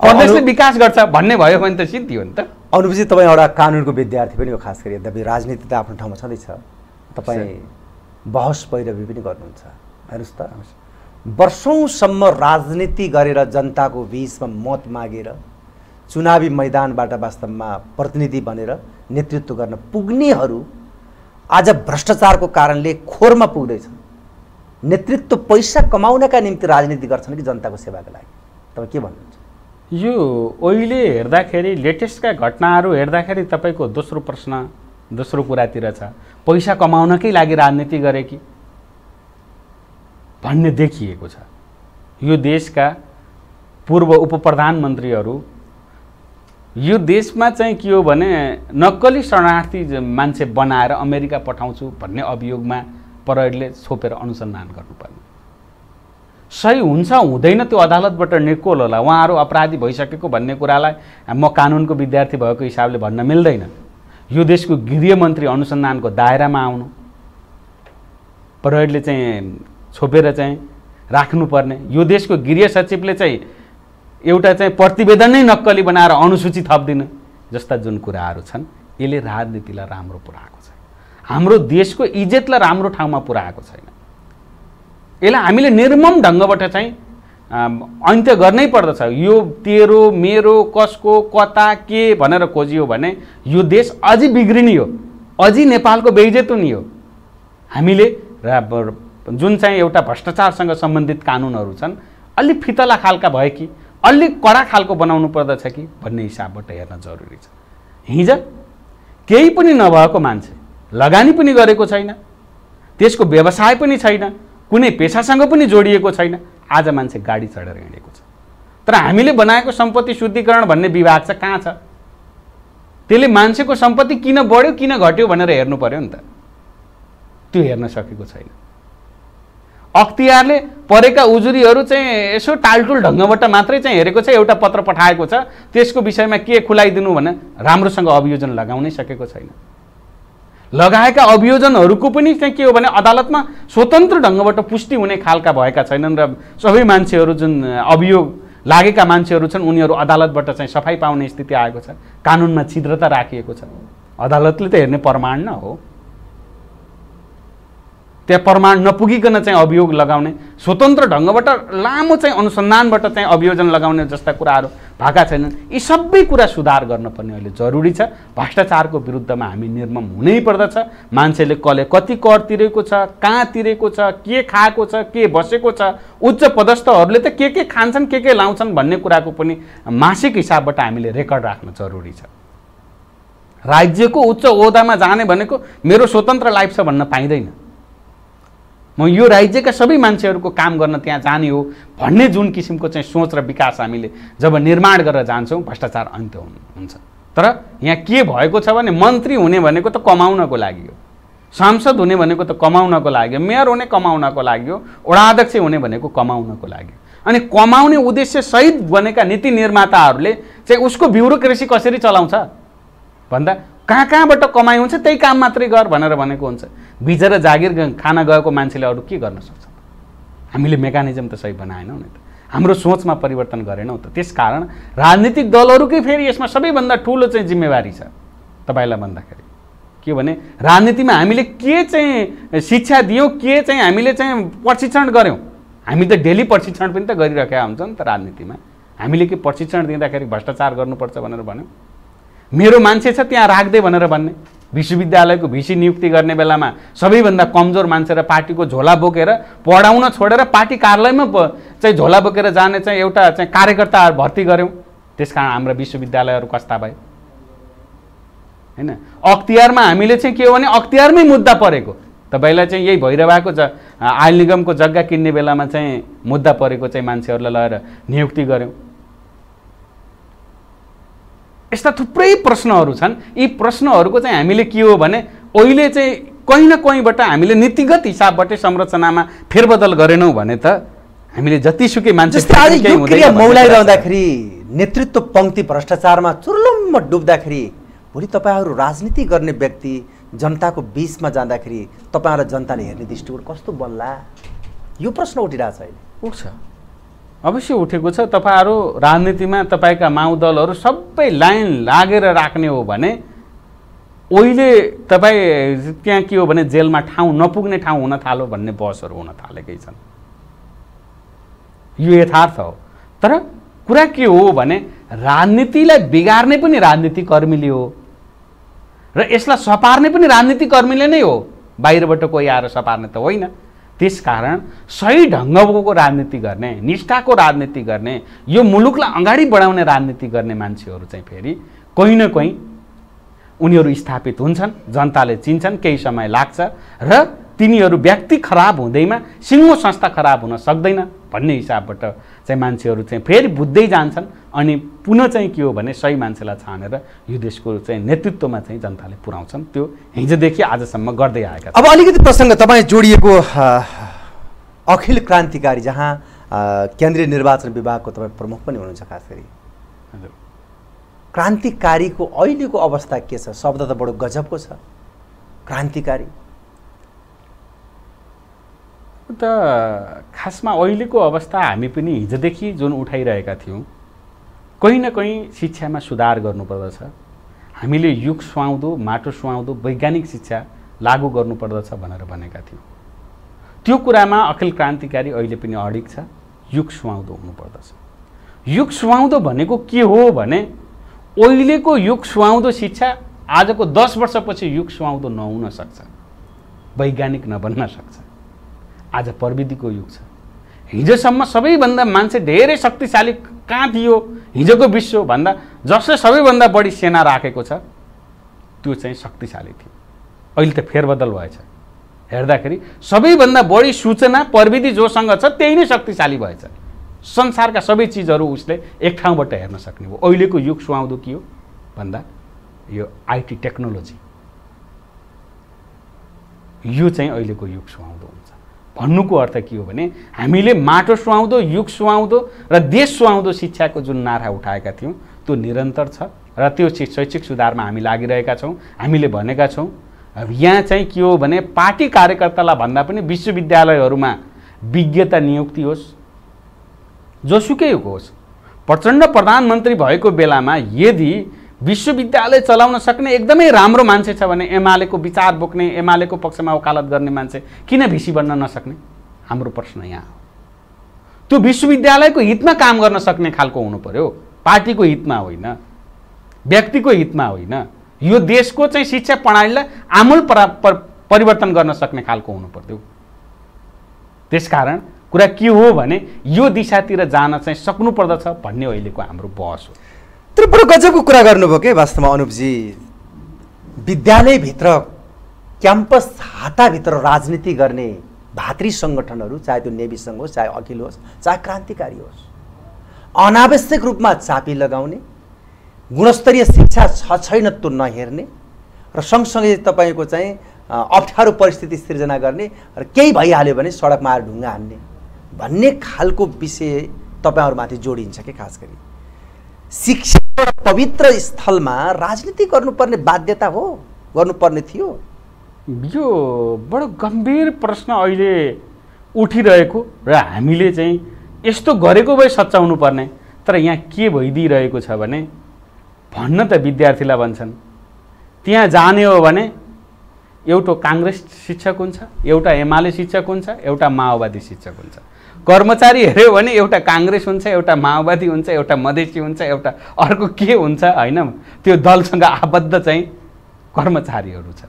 प्रदेशले विकास गर्छ भन्ने भयो भने त सिद्धियो नि त।
अनुपजी तपाईँ एउटा कानुनको विद्यार्थी पनि हो खास गरी यद्यपि राजनीति त आफ्नो ठाउँमा छँदैछ तपाईँ बहस पैरवी पनि गर्नुहुन्छ। हेर्नुहोस् त वर्षौँसम्म राजनीति गरेर जनताको बिचमा मत मागेर चुनावी मैदानबाट वास्तवमा प्रतिनिधि बनेर नेतृत्व गर्न पुग्नेहरू आज भ्रष्टाचारको कारणले खोरमा पुग्दैछन्। नेतृत्व पैसा कमाउनका निम्ति राजनीति गर्छन् कि जनताको सेवाको लागि। तपाईँ के भन्नुहुन्छ?
यो अहिले हेर्दाखेरि लेटेस्टका घटनाहरू हेर्दाखेरि तपाईँको दोस्रो प्रश्न दोस्रो कुरातिर छ। पैसा कमाउनकै लागि राजनीति गरे कि? भन्ने देखिएको छ। यो देशका पूर्व उप प्रधानमन्त्रीहरू यो देशमा चाहिँ के हो भने नक्कली शरणार्थी मान्छे बनाएर अमेरिका पठाउँछु भन्ने अभियोगमा परेडले छोपेर अनुसन्धान गर्नुपर्ने। सही हुन्छ हुँदैन त्यो अदालतबाट निर्कोल होला। उहाँहरू अपराधी भइसकेको भन्ने कुरालाई म कानुनको विद्यार्थी भएको हिसाबले भन्न मिल्दैन। यो देशको गृहमन्त्री अनुसन्धानको दायरामा आउनु। परेडले चाहिँ छोपेर चाहिँ राख्नुपर्ने। यो देशको गृह सचिवले चाहिँ एउटा चाहिँ प्रतिवेदन नै नक्कली बनाएर अनुसूची थपिदिनु जस्ता जुन कुराहरू छन् यसले राजनीतिलाई राम्रो पुऱ्याएको छ हाम्रो देशको इज्जतलाई राम्रो ठाउँमा पुऱ्याएको छैन। यसलाई हामीले निर्मम ढङ्गबाट चाहिँ अन्त्य गर्नै पर्दछ। यो तेरो मेरो कसको कता के भनेर खोजियो भने यो देश अझै बिग्रिने हो अझै नेपालको बेइज्जत हुने हो हामीले जुन चाहिँ एउटा भ्रष्टाचारसँग सम्बन्धित कानुनहरू छन् अलिक फितला खालका भए कि अलिक कडा खालको बनाउनु पर्दछ कि? भन्ने हिसाबबाट हेर्न जरुरी छ। हिजो केही पनि नभएको मान्छे लगानी पनि गरेको छैन त्यसको व्यवसाय पनि छैन कुनै पेसासँग पनि जोडिएको छैन आज मान्छे गाडी चढेर हिँडेको छ। तर हामीले बनाएको सम्पत्ति शुद्धिकरण भन्ने विभाग चाहिँ कहाँ छ? त्यसले मान्छेको सम्पत्ति किन बढ्यो किन घट्यो भनेर हेर्नु पर्यो नि त। त्यो हेर्न सकेको छैन। अख्तियारले परेका उजुरीहरू चाहिँ यसो टालटुल ढङ्गबाट मात्रै चाहिँ हेरेको छ एउटा पत्र पठाएको छ। त्यसको विषयमा के खुलाइदिनु भने राम्रोसँग अभियोजन लगाउनै सकेको छैन। लगाएका अभियोजनहरूको पनि चाहिँ के हो भने अदालतमा स्वतन्त्र ढङ्गबाट पुष्टि हुने खालका भएका छैनन् र सबै मान्छेहरू जुन अभियोग लागेका मान्छेहरू छन् उनीहरू अदालतबाट चाहिँ सफाइ पाउने स्थिति आएको छ। कानुनमा छिद्रता राखिएको छ। अदालतले त हेर्ने प्रमाण न हो। त्यहाँ प्रमाण नपुगिकन चाहिँ अभियोग लगाउने स्वतन्त्र ढङ्गबाट लामो चाहिँ अनुसन्धानबाट चाहिँ अभियोजन लगाउने जस्ता कुराहरू भएका छैनन्। यी सबै कुरा सुधार गर्नुपर्ने अहिले जरुरी छ। भ्रष्टाचारको विरुद्धमा हामी निर्मम हुनै पर्दछ। मान्छेले कसले कति कर तिरेको छ कहाँ तिरेको छ के खाएको छ के बसेको छ उच्च पदस्थहरूले त के के खान्छन् के के लाउँछन् भन्ने कुराको पनि मासिक हिसाबबाट हामीले रेकर्ड राख्न जरुरी छ। राज्यको उच्च ओहदामा जाने भनेको मेरो स्वतन्त्र लाइफ छ भन्न पाइँदैन। म यो राज्यका सबै मान्छेहरूको काम गर्न त्यहाँ जाने हो भन्ने जुन किसिमको चाहिँ सोच र विकास हामीले जब निर्माण गरेर जान्छौँ भ्रष्टाचार अन्त्य हुन्- हुन्छ। तर यहाँ के भएको छ भने मन्त्री हुने भनेको त कमाउनको लागि हो। सांसद हुने भनेको त कमाउनको लागि मेयर हुने कमाउनको लागि हो। वडाध्यक्ष हुने भनेको कमाउनको लागि हो। अनि कमाउने उद्देश्य सहित बनेका नीति निर्माताहरूले चाहिँ उसको ब्युरोक्रेसी कसरी चलाउँछ? भन्दा कहाँ कहाँबाट कमाइ हुन्छ त्यही काम मात्रै गर भनेर भनेको हुन्छ। बिचरा जागिर खान गएको मान्छेले अरू के गर्न सक्छ? हामीले मेकानिजम त सही बनाएनौँ नि त। हाम्रो सोचमा परिवर्तन गरेनौँ त। त्यसकारण राजनीतिक दलहरूकै फेरि यसमा सबैभन्दा ठुलो चाहिँ जिम्मेवारी छ। तपाईँलाई भन्दाखेरि। के भने राजनीतिमा हामीले के चाहिँ शिक्षा दियौँ के चाहिँ हामीले चाहिँ प्रशिक्षण गऱ्यौँ? हामी त डेली प्रशिक्षण पनि त गरिरहेका हुन्छ नि त राजनीतिमा। हामीले के प्रशिक्षण दिँदाखेरि भ्रष्टाचार गर्नुपर्छ भनेर भन्यौँ? मेरो मान्छे छ त्यहाँ राख्दै भनेर भन्ने। विश्वविद्यालयको भिसी नियुक्ति गर्ने बेलामा सबैभन्दा कमजोर मान्छे र पार्टीको झोला बोकेर पढाउन छोडेर पार्टी कार्यालयमा चाहिँ झोला बोकेर जाने चाहिँ एउटा चाहिँ कार्यकर्ता भर्ती गऱ्यौँ त्यस कारण हाम्रा विश्वविद्यालयहरू कस्ता भए। होइन? अख्तियारमा हामीले चाहिँ के हो भने अख्तियारमै मुद्दा परेको। तपाईँलाई चाहिँ यही भइरहेको ज आयल निगमको जग्गा किन्ने बेलामा चाहिँ मुद्दा परेको चाहिँ मान्छेहरूलाई लगेर नियुक्ति गऱ्यौँ यस्ता थुप्रै प्रश्नहरू छन्। यी प्रश्नहरूको चाहिँ हामीले के हो भने अहिले चाहिँ कहीँ न कहीँबाट हामीले नीतिगत हिसाबबाटै संरचनामा फेरबदल गरेनौँ भने त हामीले जतिसुकै मान्छे।
मौलाइरहँदाखेरि नेतृत्व पङ्क्ति भ्रष्टाचारमा चुर्लुम्म डुब्दाखेरि भोलि तपाईँहरू राजनीति गर्ने व्यक्ति जनताको बिचमा जाँदाखेरि तपाईँहरूलाई जनताले हेर्ने दृष्टिकोण कस्तो बन्ला? यो प्रश्न उठिरहेछ अहिले।
उठ्छ। अवश्य उठेको छ। तपाईँहरू राजनीतिमा तपाईँका माउदलहरू सबै लाइन लागेर राख्ने हो भने अहिले तपाईँ त्यहाँ के हो भने जेलमा ठाउँ नपुग्ने ठाउँ हुन थाल्यो भन्ने बसहरू हुन थालेकै छन्। यो यथार्थ हो। तर कुरा के हो भने राजनीतिलाई बिगार्ने पनि राजनीति कर्मीले हो। र यसलाई सपार्ने पनि राजनीति कर्मीले नै हो। बाहिरबाट कोही आएर सपार्ने त होइन। त्यसकारण सही ढङ्गको राजनीति गर्ने निष्ठाको राजनीति गर्ने यो मुलुकलाई अगाडि बढाउने राजनीति गर्ने मान्छेहरू चाहिँ फेरि कोही न कोही उनीहरू स्थापित हुन्छन् जनताले चिन्छन् केही समय लाग्छ र तिनीहरू व्यक्ति खराब हुँदैमा सिङ्गो संस्था खराब हुन सक्दैन भन्ने हिसाबबाट चाहिँ मान्छेहरू चाहिँ फेरि बुझ्दै जान्छन् अनि पुनः चाहिँ के हो भने सही मान्छेलाई छानेर यो देशको चाहिँ नेतृत्वमा चाहिँ जनताले पुऱ्याउँछन्। त्यो हिजोदेखि आजसम्म गर्दै आएका
अब अलिकति प्रसङ्ग तपाईँ जोडिएको अखिल क्रान्तिकारी जहाँ केन्द्रीय निर्वाचन विभागको तपाईँ प्रमुख पनि हुनुहुन्छ खास गरी।
हजुर।
क्रान्तिकारीको अहिलेको अवस्था के छ? शब्द त बडो गजबको छ। क्रान्तिकारी।
त खासमा अहिलेको अवस्था हामी पनि हिजोदेखि जुन उठाइरहेका थियौँ कहीँ न कहीँ शिक्षामा सुधार गर्नुपर्दछ। हामीले युग सुहाउँदो माटो सुहाउँदो वैज्ञानिक शिक्षा लागू गर्नुपर्दछ भनेर भनेका थियौँ। त्यो कुरामा अखिल क्रान्तिकारी अहिले पनि अडिक छ। युग सुहाउँदो हुनुपर्दछ। युग सुहाउँदो भनेको के हो भने अहिलेको युग सुहाउँदो शिक्षा आजको दस वर्षपछि युग सुहाउँदो नहुन सक्छ। वैज्ञानिक नबन्न सक्छ। आज प्रविधिको युग छ। हिजोसम्म सबैभन्दा मान्छे धेरै शक्तिशाली कहाँ थियो? हिजोको विश्वभन्दा जसले सबैभन्दा बढी सेना राखेको छ त्यो चाहिँ शक्तिशाली थियो। अहिले त फेरबदल भएछ। हेर्दाखेरि सबैभन्दा बढी सूचना प्रविधि जोसँग छ त्यही नै शक्तिशाली भएछ। संसारका सबै चिजहरू उसले एक ठाउँबाट हेर्न सक्ने हो। अहिलेको युग सुहाउँदो के हो? भन्दा यो आइटी टेक्नोलोजी। यो चाहिँ अहिलेको युग सुहाउँदो भन्नुको अर्थ के हो भने हामीले माटो सुहाउँदो युग सुहाउँदो र देश सुहाउँदो शिक्षाको जुन नारा उठाएका थियौँ त्यो निरन्तर छ र त्यो शैक्षिक सुधारमा हामी लागिरहेका छौँ हामीले भनेका छौँ। अब यहाँ चाहिँ के हो भने पार्टी कार्यकर्तालाई भन्दा पनि विश्वविद्यालयहरूमा विज्ञता नियुक्ति होस् जोसुकैको होस्। प्रचण्ड प्रधानमन्त्री भएको बेलामा यदि विश्वविद्यालय चलाउन सक्ने एकदमै राम्रो मान्छे छ भने एमालेको विचार बोक्ने एमालेको पक्षमा वकालत गर्ने मान्छे किन भिसी बन्न नसक्ने? हाम्रो प्रश्न यहाँ हो। त्यो विश्वविद्यालयको हितमा काम गर्न सक्ने खालको हुनु पर्यो। पार्टीको हितमा होइन व्यक्तिको हितमा होइन। यो देशको चाहिँ शिक्षा प्रणालीलाई आमूल परा पर- परिवर्तन गर्न सक्ने खालको हुनु पर्थ्यो त्यसकारण कुरा के हो भने यो दिशातिर जान चाहिँ सक्नुपर्दछ भन्ने अहिलेको हाम्रो बहस हो।
तर बडो गजबको कुरा गर्नुभयो के वास्तवमा अनुपजी? विद्यालयभित्र क्याम्पस हाताभित्र राजनीति गर्ने भातृ सङ्गठनहरू चाहे त्यो नेभी सङ्घ होस् चाहे अखिल होस् चाहे क्रान्तिकारी होस् अनावश्यक रूपमा चापी लगाउने गुणस्तरीय शिक्षा छ छैन त्यो नहेर्ने र सँगसँगै तपाईँको चाहिँ अप्ठ्यारो परिस्थिति सिर्जना गर्ने र केही भइहाल्यो भने सडकमा आएर ढुङ्गा हान्ने भन्ने खालको विषय तपाईँहरूमाथि जोडिन्छ कि खास गरी? शिक्षा पवित्र स्थलमा राजनीति गर्नुपर्ने बाध्यता हो गर्नुपर्ने थियो।
यो बडो गम्भीर प्रश्न अहिले उठिरहेको र हामीले चाहिँ यस्तो गरेको भए सच्याउनु पर्ने तर यहाँ के भइदिइरहेको छ भने भन्न त विद्यार्थीलाई भन्छन्। त्यहाँ जाने हो भने एउटा काङ्ग्रेस शिक्षक हुन्छ एउटा एमाले शिक्षक हुन्छ एउटा माओवादी शिक्षक हुन्छ। कर्मचारी हेऱ्यो भने एउटा काङ्ग्रेस हुन्छ एउटा माओवादी हुन्छ एउटा मधेसी हुन्छ एउटा अर्को के हुन्छ होइन? त्यो दलसँग आबद्ध चाहिँ कर्मचारीहरू छ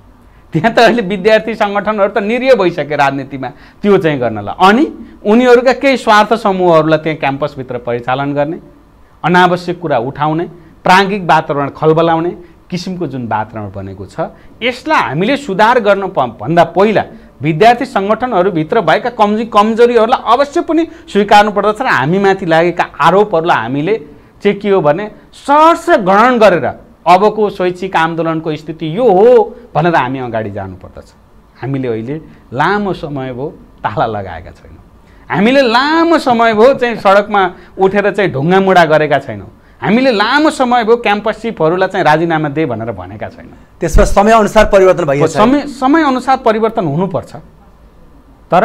त्यहाँ त अहिले विद्यार्थी सङ्गठनहरू त निरीह भइसक्यो राजनीतिमा। त्यो चाहिँ गर्नलाई। अनि उनीहरूका केही स्वार्थ समूहहरूलाई त्यहाँ क्याम्पसभित्र परिचालन गर्ने अनावश्यक कुरा उठाउने प्राङ्गिक वातावरण खलबलाउने किसिमको जुन वातावरण बनेको छ यसलाई हामीले सुधार गर्न भन्दा पहिला विद्यार्थी सङ्गठनहरूभित्र भएका कमजोरी कमजोरीहरूलाई अवश्य पनि स्वीकार्नु पर्दछ र हामीमाथि लागेका आरोपहरूलाई हामीले चाहिँ के हो भने सहर्ष ग्रहण गरेर अबको शैक्षिक आन्दोलनको स्थिति यो हो भनेर हामी अगाडि जानुपर्दछ। हामीले अहिले लामो समय भयो ताला लगाएका छैनौँ। हामीले लामो समय भयो चाहिँ सडकमा उठेर चाहिँ ढुङ्गामुढा गरेका छैनौँ। हामीले लामो समय भयो क्याम्पस चिफहरूलाई चाहिँ राजीनामा दे भनेर भनेका छैन।
त्यसमा समयअनुसार परिवर्तन छ
समय समयअनुसार परिवर्तन हुनुपर्छ। तर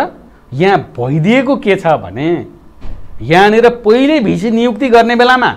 यहाँ भइदिएको के छ भने यहाँनिर पहिले भिसी नियुक्ति गर्ने बेलामा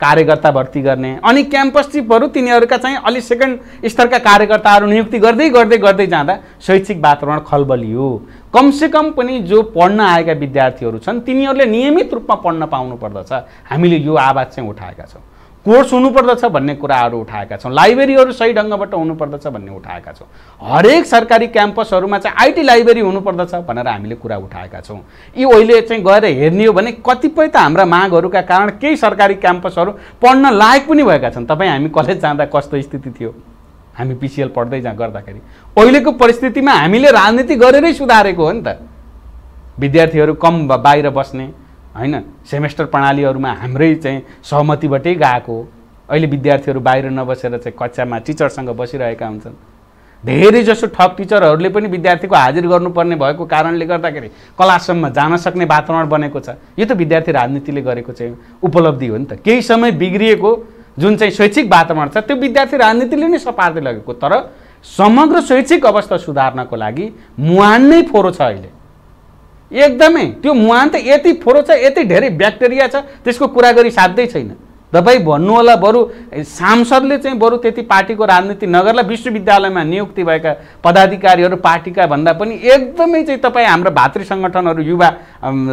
कार्यकर्ता भर्ती गर्ने अनि क्याम्पस चिफहरू तिनीहरूका चाहिँ अलिक सेकेन्ड स्तरका कार्यकर्ताहरू नियुक्ति गर्दै गर्दै गर्दै जाँदा शैक्षिक वातावरण खलबलियो। कमसेकम पनि जो पढ्न आएका विद्यार्थीहरू छन् तिनीहरूले नियमित रूपमा पढ्न पाउनु पर्दछ हामीले यो आवाज चाहिँ उठाएका छौँ। कोर्स हुनुपर्दछ भन्ने कुराहरू उठाएका छौँ। लाइब्रेरीहरू सही ढङ्गबाट हुनुपर्दछ भन्ने उठाएका छौँ। हरेक सरकारी क्याम्पसहरूमा चाहिँ आइटी लाइब्रेरी हुनुपर्दछ भनेर हामीले कुरा उठाएका छौँ। यी अहिले चाहिँ गएर हेर्ने हो भने कतिपय त हाम्रा मागहरूका कारण केही सरकारी क्याम्पसहरू पढ्न लायक पनि भएका छन्। तपाईँ हामी कलेज जाँदा कस्तो स्थिति थियो? हामी पिसिएल पढ्दै जा गर्दाखेरि। अहिलेको परिस्थितिमा हामीले राजनीति गरेरै सुधारेको हो नि त। विद्यार्थीहरू कम बाहिर बस्ने होइन? सेमेस्टर प्रणालीहरूमा हाम्रै चाहिँ सहमतिबाटै गएको अहिले विद्यार्थीहरू बाहिर नबसेर चाहिँ कक्षामा टिचरसँग बसिरहेका हुन्छन्। धेरै जसो ठप टिचरहरूले पनि विद्यार्थीको हाजिर गर्नुपर्ने भएको कारणले गर्दाखेरि क्लाससम्म जान सक्ने वातावरण बनेको छ। यो त विद्यार्थी राजनीतिले गरेको चाहिँ उपलब्धि हो नि त। केही समय बिग्रिएको जुन चाहिँ शैक्षिक वातावरण छ त्यो विद्यार्थी राजनीतिले नै सपार्दै लगेको। तर समग्र शैक्षिक अवस्था सुधार्नको लागि मुहान नै फोरो छ अहिले। एकदमै। त्यो मुहान त यति फोरो छ यति धेरै ब्याक्टेरिया छ त्यसको कुरा गरी साध्यै छैन। तपाईँ भन्नु होला बरु सांसदले चाहिँ बरु त्यति पार्टीको राजनीति नगर्ला विश्वविद्यालयमा नियुक्ति भएका पदाधिकारीहरू पार्टीका भन्दा पनि एकदमै चाहिँ तपाईँ हाम्रो भातृ सङ्गठनहरू युवा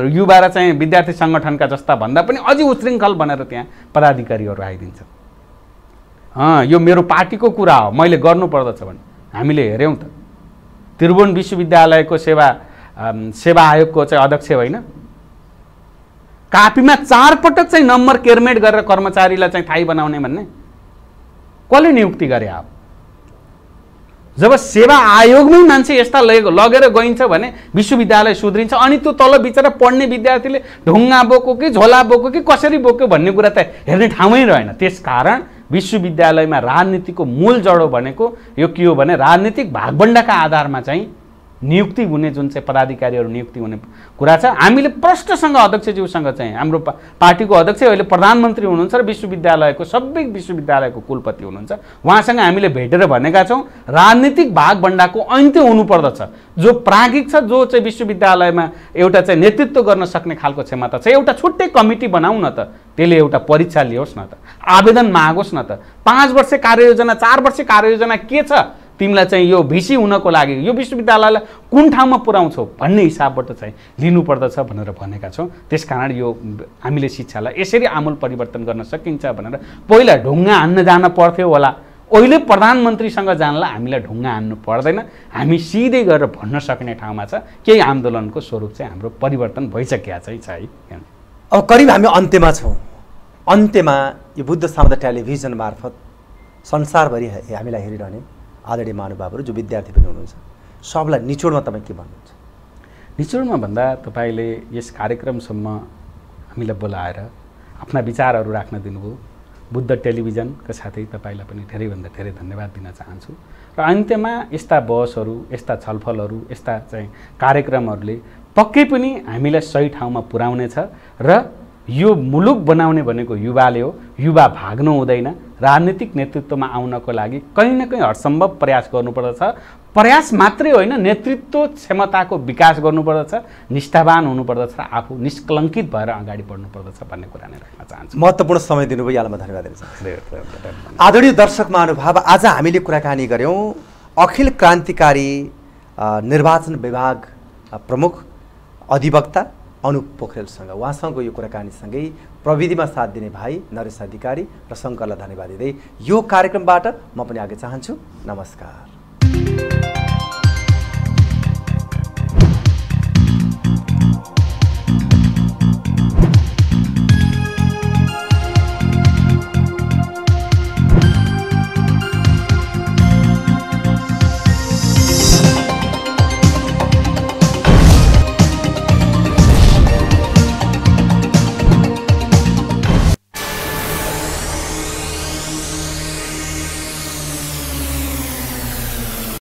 युवा र चाहिँ विद्यार्थी सङ्गठनका जस्ता भन्दा पनि अझै उशृङ्खल बनेर त्यहाँ पदाधिकारीहरू आइदिन्छन्। यो मेरो पार्टीको कुरा हो। मैले गर्नु पर्दछ भने। हामीले हेऱ्यौँ त। त्रिभुवन विश्वविद्यालयको सेवा सेवा आयोगको चाहिँ अध्यक्ष होइन। कापीमा चारपटक चाहिँ नम्बर केरमेट गरेर कर्मचारीलाई चाहिँ थाहै बनाउने भन्ने। कसले नियुक्ति गरे अब जब सेवा आयोगमै मान्छे यस्ता लगेर गइन्छ भने विश्वविद्यालय सुध्रिन्छ। अनि त्यो तल बिचरा पढ्ने विद्यार्थीले ढुङ्गा बोक्यो कि झोला बोक्यो कि कसरी बोक्यो भन्ने कुरा त हेर्ने ठाउँमै रहेन। त्यसकारण विश्वविद्यालयमा राजनीतिको मूल जडो भनेको यो के हो भने राजनीतिक भागभण्डाका आधारमा चाहिँ नियुक्ति हुने जुन चाहिँ पदाधिकारीहरू नियुक्ति हुने कुरा छ। हामीले प्रष्टसँग अध्यक्षज्यूसँग चाहिँ हाम्रो पार्टीको अध्यक्ष अहिले प्रधानमन्त्री हुनुहुन्छ र विश्वविद्यालयको सबै विश्वविद्यालयको कुलपति हुनुहुन्छ। उहाँसँग हामीले भेटेर भनेका छौँ राजनीतिक भागभण्डाको अन्त्य हुनुपर्दछ। जो प्राज्ञिक छ जो चाहिँ विश्वविद्यालयमा एउटा चाहिँ नेतृत्व गर्न सक्ने खालको क्षमता छ। एउटा छुट्टै कमिटी बनाऊ न त। त्यसले एउटा परीक्षा लियोस् न त। आवेदन मागोस् न त। पाँच वर्ष कार्ययोजना चार वर्ष कार्ययोजना के छ? तिमीलाई चाहिँ यो भिसी हुनको लागि यो विश्वविद्यालयलाई कुन ठाउँमा पुऱ्याउँछौ भन्ने हिसाबबाट चाहिँ लिनुपर्दछ भनेर भनेका छौँ। त्यसकारण यो हामीले शिक्षालाई यसरी आमूल परिवर्तन गर्न सकिन्छ भनेर पहिला ढुङ्गा हान्न जान पर्थ्यो होला। अहिले प्रधानमन्त्रीसँग जानलाई हामीलाई ढुङ्गा हान्नु पर्दैन। हामी सिधै गरेर भन्न सक्ने ठाउँमा छ। केही आन्दोलनको स्वरूप चाहिँ हाम्रो परिवर्तन भइसकेका चाहिँ छ है।
अब करिब हामी अन्त्यमा छौँ। अन्त्यमा यो बुद्ध सामुदाय टेलिभिजन मार्फत संसारभरि हामीलाई हेरिरहने आदरणीय महानुभावहरू जो विद्यार्थी पनि हुनुहुन्छ सबलाई निचोडमा तपाईँ के भन्नुहुन्छ?
निचोडमा भन्दा तपाईँले यस कार्यक्रमसम्म हामीलाई बोलाएर आफ्ना विचारहरू राख्न दिनुभयो। बुद्ध टेलिभिजनका साथै तपाईँलाई पनि धेरैभन्दा धेरै धन्यवाद दिन चाहन्छु। र अन्त्यमा यस्ता बहसहरू यस्ता छलफलहरू यस्ता चाहिँ कार्यक्रमहरूले पक्कै पनि हामीलाई सही ठाउँमा पुर्याउनेछ र यो मुलुक बनाउने भनेको युवाले हो। युवा भाग्नु हुँदैन। राजनीतिक नेतृत्वमा आउनको लागि कहीँ न कहीँ हरसम्भव प्रयास गर्नुपर्दछ। प्रयास मात्रै होइन नेतृत्व क्षमताको विकास गर्नुपर्दछ। निष्ठावान हुनुपर्दछ आफू निष्कलङ्कित भएर अगाडि बढ्नुपर्दछ भन्ने कुरा नै राख्न चाहन्छु।
महत्त्वपूर्ण समय दिनुभयो। यहाँलाई म धन्यवाद दिन चाहन्छु। आदरणीय दर्शक महानुभाव आज हामीले कुराकानी गऱ्यौँ अखिल क्रान्तिकारी निर्वाचन विभाग प्रमुख अधिवक्ता अनुप पोखरेलसँग उहाँसँगको यो कुराकानीसँगै प्रविधिमा साथ दिने भाइ नरेश अधिकारी र शङ्करलाई धन्यवाद दिँदै यो कार्यक्रमबाट म पनि आगे चाहन्छु। नमस्कार।